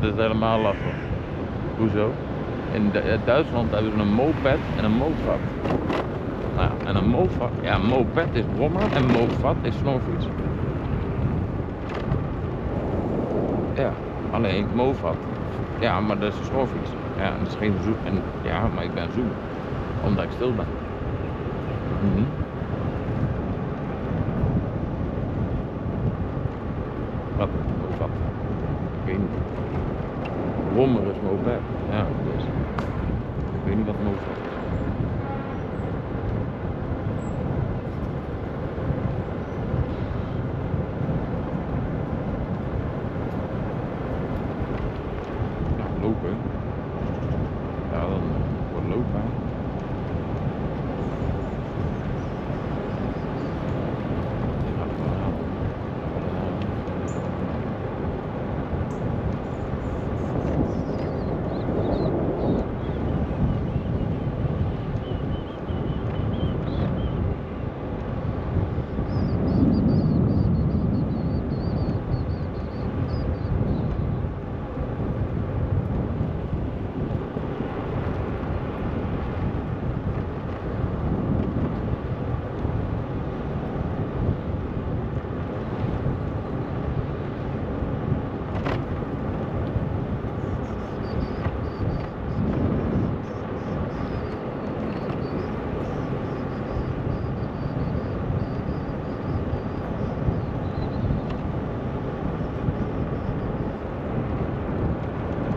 Duitsland is helemaal lastig. Hoezo? In eh, Duitsland hebben ze een moped en een moped. Nou, en een moped, ja, een moped is brommer en moped is snorfiets. Ja, alleen moped. Ja, maar dat is een snorfiets. Ja, dat is geen zoek. En, ja, maar ik ben zoek. Omdat ik stil ben. Mhm. Wat? Wat? Ik weet niet. Brommer is moped. Ja, dus. Ik weet niet wat moped is. Nou, lopen. Ja, dan wordt lopen. Die gaat het wel halen. Gaat het halen.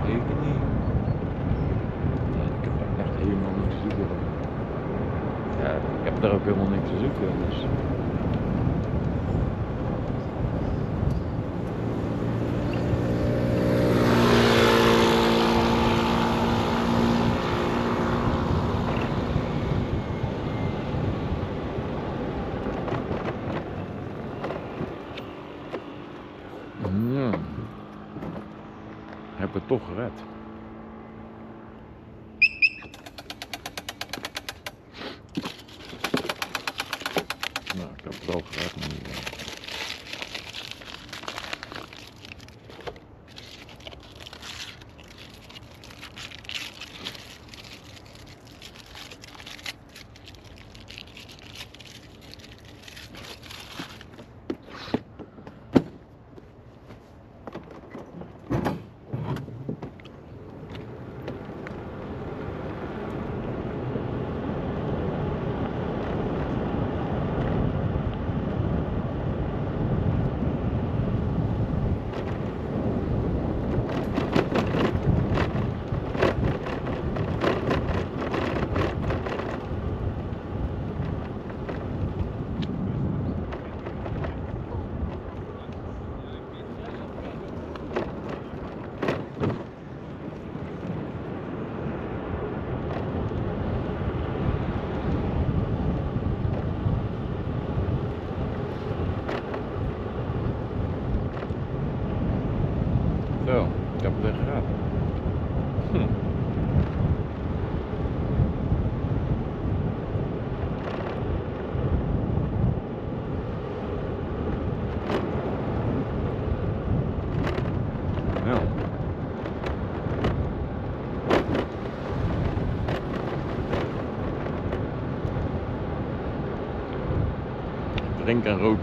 Ik niet. Ja, ik heb daar echt helemaal niks te zoeken. hoor. Ja, ik heb daar ook helemaal niks te zoeken. Dus. Ja. Heb het toch. Nou, ik heb het wel gered. Maar niet, eh. Zo, ik heb het weer geraden. Hm. Ja. Ik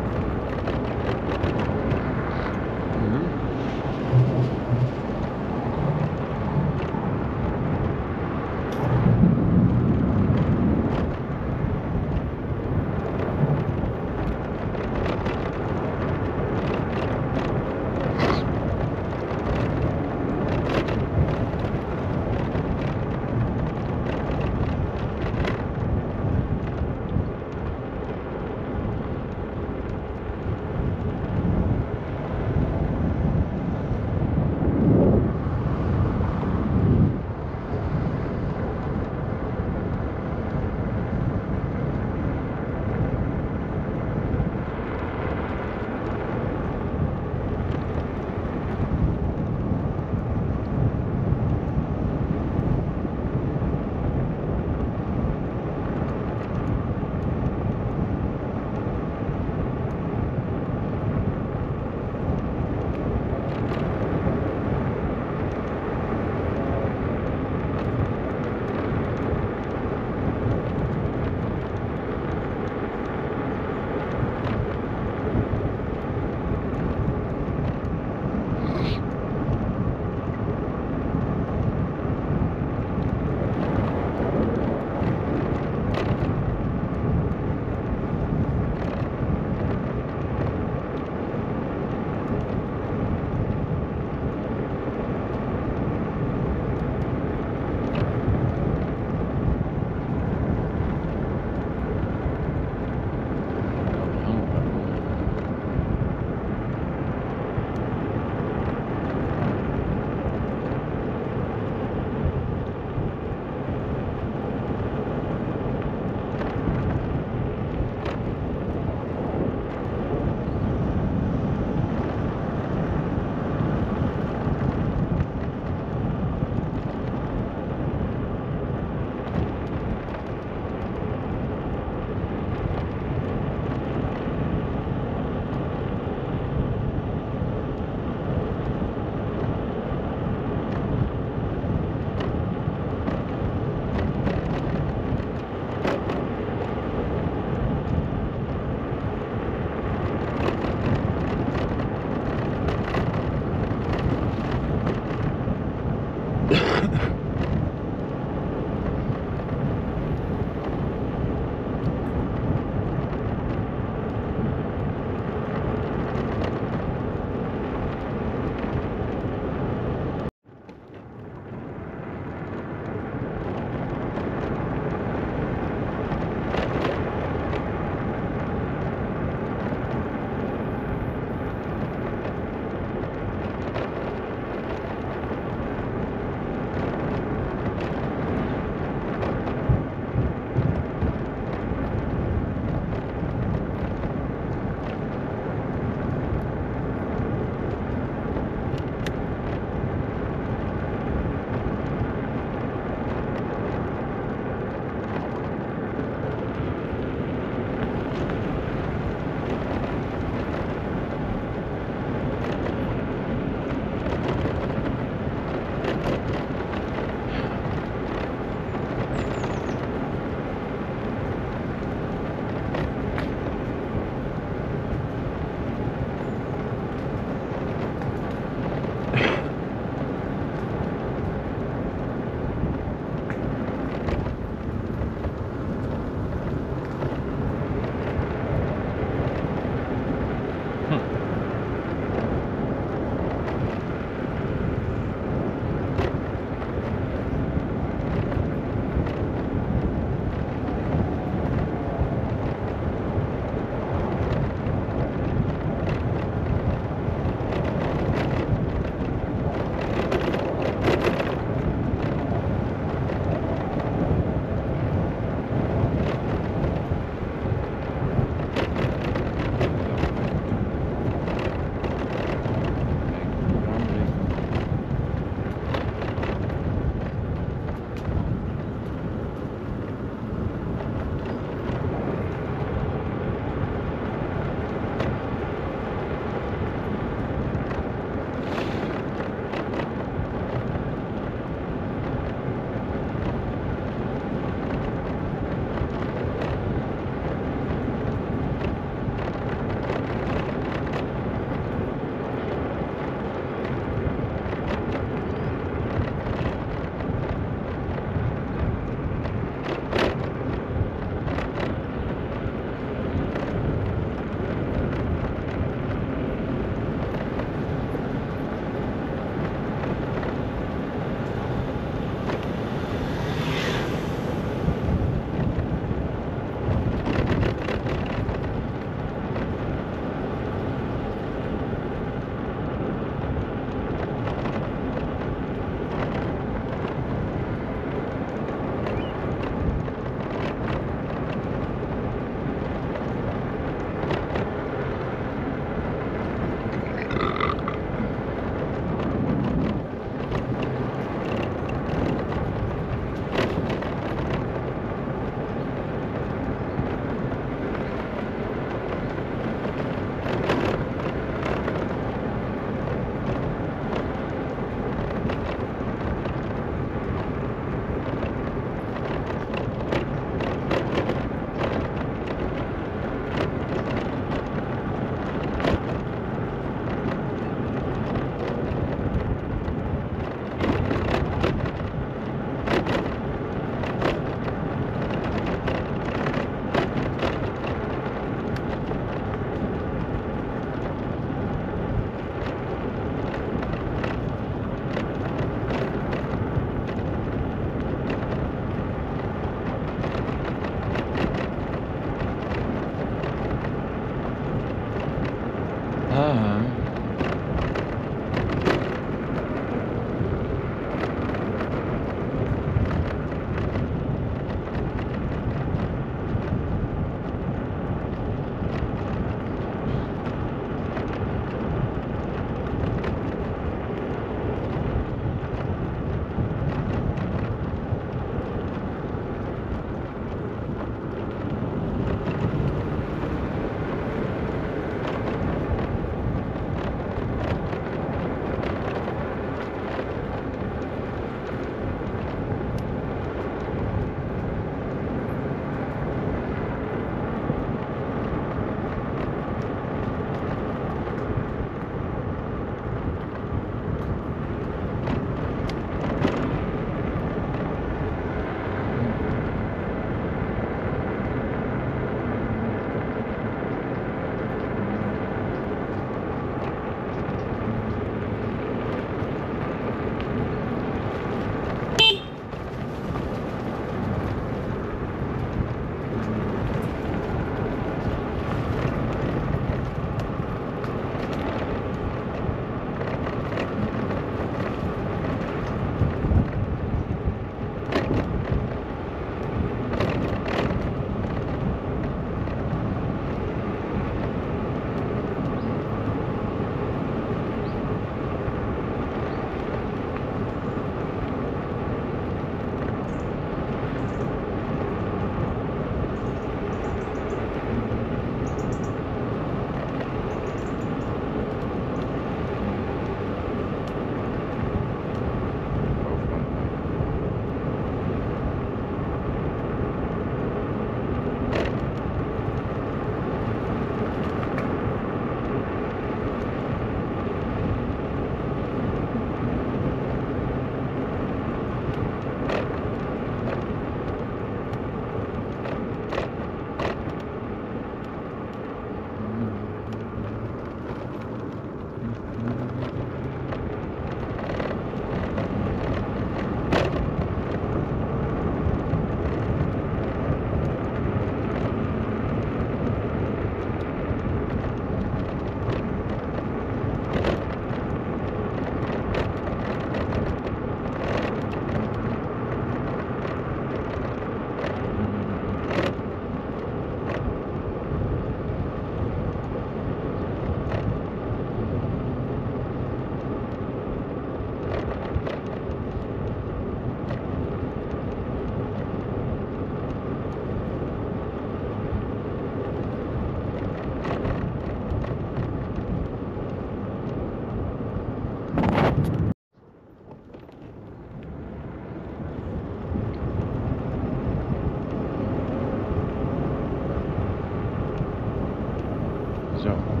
So.